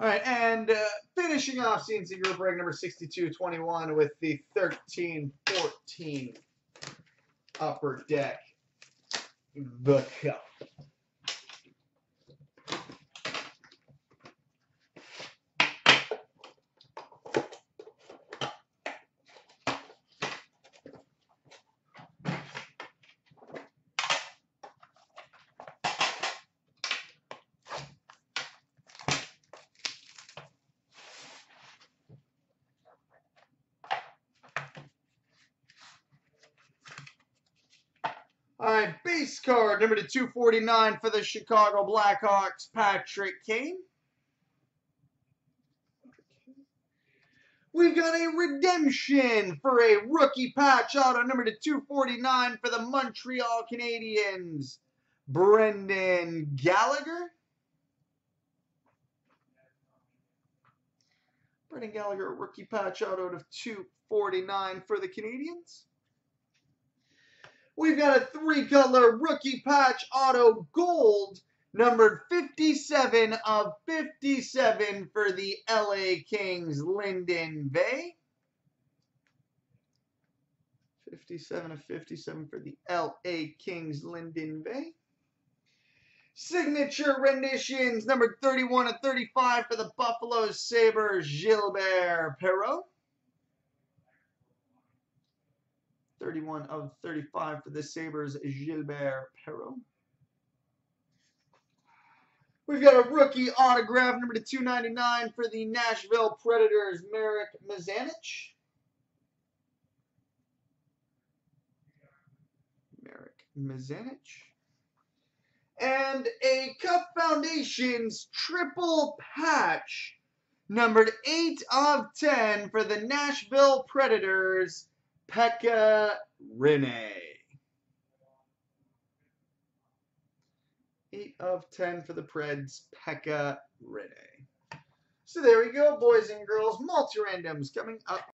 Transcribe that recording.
All right, and uh, finishing off CNC group break number 6221 with the 1314 upper deck, the cup. All right, base card number to 249 for the Chicago Blackhawks, Patrick Kane. We've got a redemption for a rookie patch auto number to 249 for the Montreal Canadiens, Brendan Gallagher. Brendan Gallagher, rookie patch auto to 249 for the Canadiens. We've got a three color rookie patch auto gold, numbered 57 of 57 for the LA Kings, Linden Vey. 57 of 57 for the LA Kings, Linden Vey. Signature renditions, number 31 of 35 for the Buffalo Sabres, Gilbert Perreault. 31 of 35 for the Sabres, Gilbert Perreault. We've got a rookie autograph, number to 299 for the Nashville Predators, Marek Mazanec. Marek Mazanec. And a Cup Foundations triple patch, numbered 8 of 10 for the Nashville Predators, Pekka Rinne. 8 of 10 for the Preds, Pekka Rinne. So there we go, boys and girls. Multi-randoms coming up